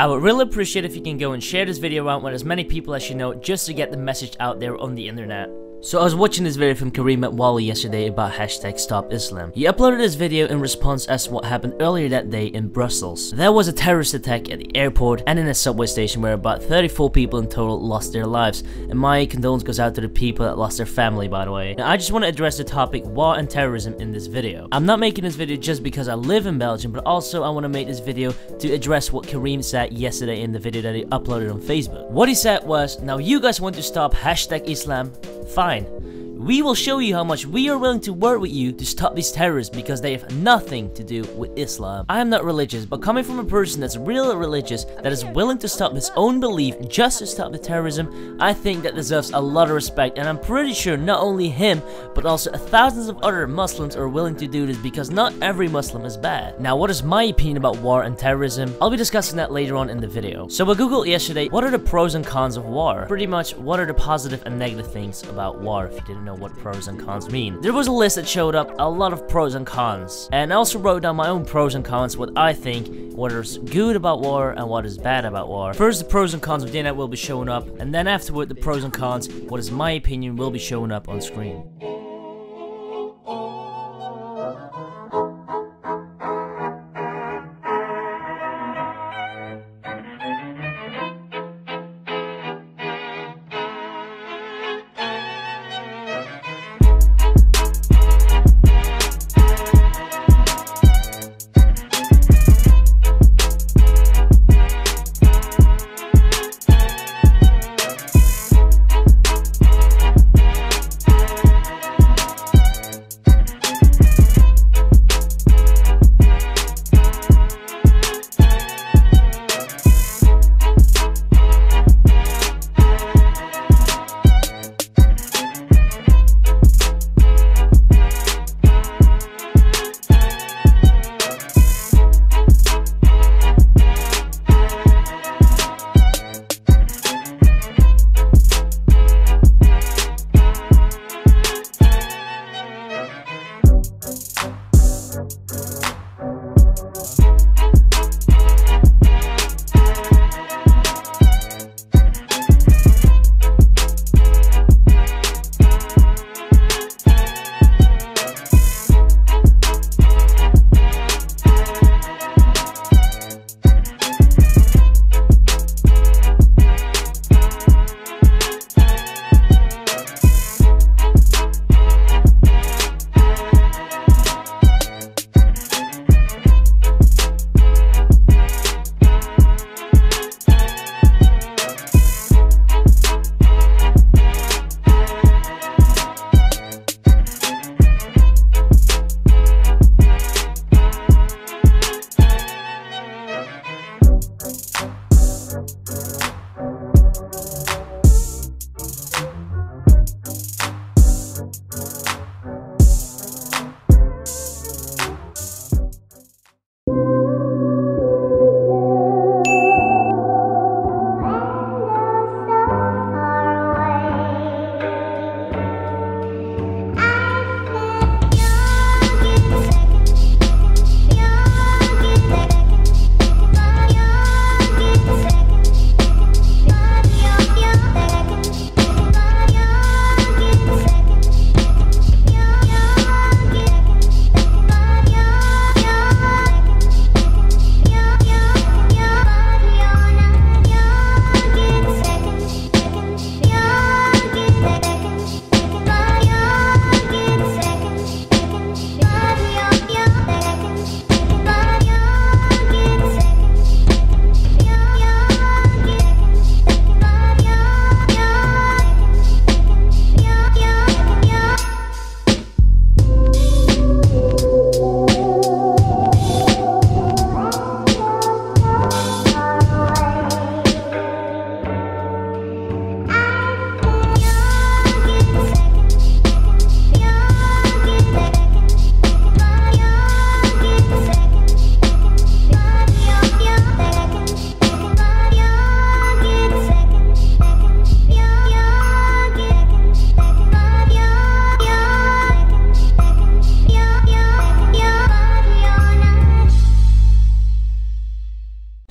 I would really appreciate if you can go and share this video around with as many people as you know just to get the message out there on the internet. So I was watching this video from Kareem Wali yesterday about hashtag stop Islam. He uploaded this video in response as what happened earlier that day in Brussels. There was a terrorist attack at the airport and in a subway station where about 34 people in total lost their lives. And my condolence goes out to the people that lost their family by the way. Now I just want to address the topic war and terrorism in this video. I'm not making this video just because I live in Belgium but also I want to make this video to address what Kareem said yesterday in the video that he uploaded on Facebook. What he said was, now you guys want to stop hashtag Islam Fine fine. We will show you how much we are willing to work with you to stop these terrorists because they have nothing to do with Islam. I am not religious, but coming from a person that's really religious, that is willing to stop his own belief just to stop the terrorism, I think that deserves a lot of respect and I'm pretty sure not only him, but also thousands of other Muslims are willing to do this because not every Muslim is bad. Now what is my opinion about war and terrorism? I'll be discussing that later on in the video. So I googled yesterday, what are the pros and cons of war? Pretty much, what are the positive and negative things about war if you didn't know what pros and cons mean. There was a list that showed up a lot of pros and cons, and I also wrote down my own pros and cons, what I think, what is good about war and what is bad about war. First, the pros and cons of the internet will be showing up, and then afterward, the pros and cons, what is my opinion, will be showing up on screen.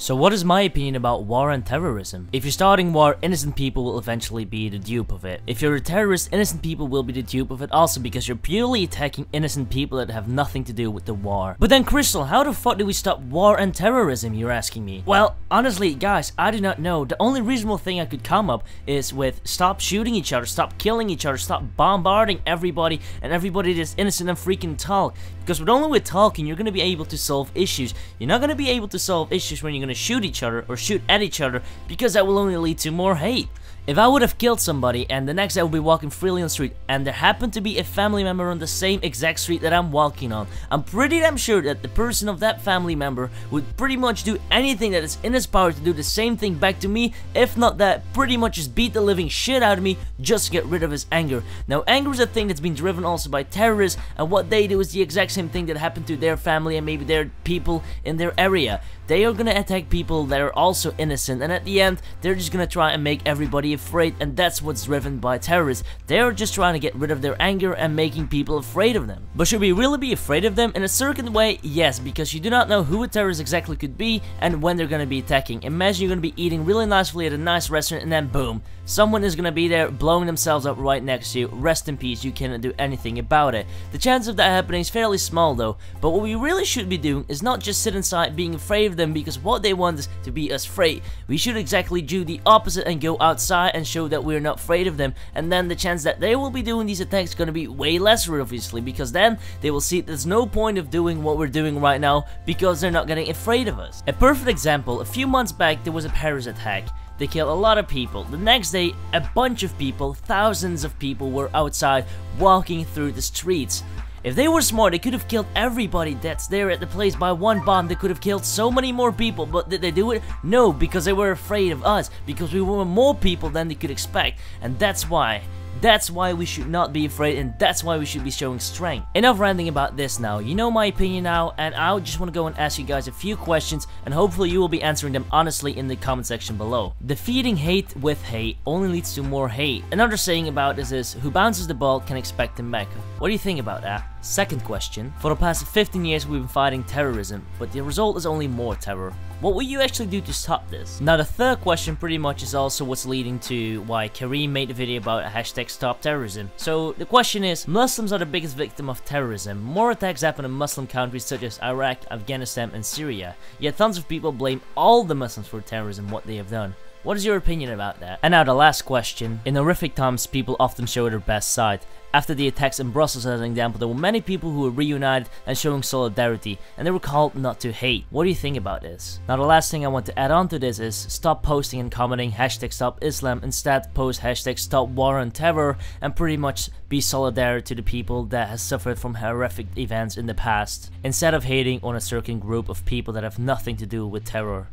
So what is my opinion about war and terrorism? If you're starting war, innocent people will eventually be the dupe of it. If you're a terrorist, innocent people will be the dupe of it also because you're purely attacking innocent people that have nothing to do with the war. But then Crystal, how the fuck do we stop war and terrorism, you're asking me? Well, honestly, guys, I do not know. The only reasonable thing I could come up is with stop shooting each other, stop killing each other, stop bombarding everybody and everybody that's innocent and freaking talk. Because with only with talking, you're to be able to solve issues. You're not to be able to solve issues when you're to shoot each other or shoot at each other because that will only lead to more hate. If I would have killed somebody and the next day I would be walking freely on the street and there happened to be a family member on the same exact street that I'm walking on, I'm pretty damn sure that the person of that family member would pretty much do anything that is in his power to do the same thing back to me, if not that, pretty much just beat the living shit out of me just to get rid of his anger. Now anger is a thing that's been driven also by terrorists and what they do is the exact same thing that happened to their family and maybe their people in their area. They are gonna attack people that are also innocent and at the end, they're just gonna try and make everybody afraid and that's what's driven by terrorists. They're just trying to get rid of their anger and making people afraid of them. But should we really be afraid of them? In a certain way, yes, because you do not know who a terrorist exactly could be and when they're gonna be attacking. Imagine you're gonna be eating really nicely at a nice restaurant and then boom, someone is gonna be there blowing themselves up right next to you. Rest in peace, you cannot do anything about it. The chance of that happening is fairly small though, but what we really should be doing is not just sit inside being afraid of them because what they want is to be us afraid. We should exactly do the opposite and go outside and show that we're not afraid of them and then the chance that they will be doing these attacks is going to be way lesser obviously because then they will see there's no point of doing what we're doing right now because they're not getting afraid of us. A perfect example, a few months back there was a Paris attack. They killed a lot of people. The next day, a bunch of people, thousands of people were outside walking through the streets. If they were smart, they could have killed everybody that's there at the place by one bomb. They could have killed so many more people, but did they do it? No, because they were afraid of us, because we were more people than they could expect, and that's why. That's why we should not be afraid and that's why we should be showing strength. Enough ranting about this now, you know my opinion now and I just want to go and ask you guys a few questions and hopefully you will be answering them honestly in the comment section below. Defeating hate with hate only leads to more hate. Another saying about this is, who bounces the ball can expect him back. What do you think about that? Second question, for the past 15 years we've been fighting terrorism, but the result is only more terror. What will you actually do to stop this? Now the third question pretty much is also what's leading to why Kareem made a video about a hashtag stop terrorism. So the question is, Muslims are the biggest victim of terrorism. More attacks happen in Muslim countries such as Iraq, Afghanistan and Syria. Yet tons of people blame all the Muslims for terrorism what they have done. What is your opinion about that? And now the last question. In horrific times, people often show their best side. After the attacks in Brussels as an example, there were many people who were reunited and showing solidarity, and they were called not to hate. What do you think about this? Now the last thing I want to add on to this is stop posting and commenting hashtag stop Islam, instead post hashtag stop war and terror and pretty much be solidarity to the people that has suffered from horrific events in the past, instead of hating on a certain group of people that have nothing to do with terror.